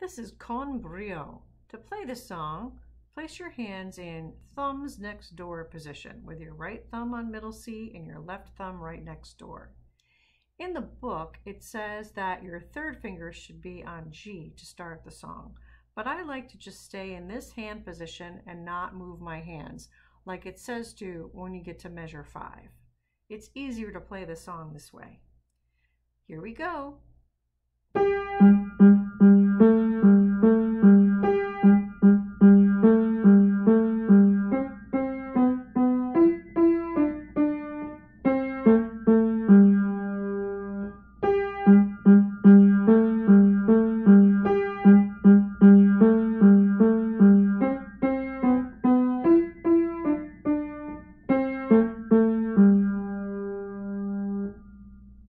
This is Con Brio. To play the song, place your hands in thumbs next door position with your right thumb on middle C and your left thumb right next door. In the book, it says that your third finger should be on G to start the song, but I like to just stay in this hand position and not move my hands like it says to when you get to measure five. It's easier to play the song this way. Here we go.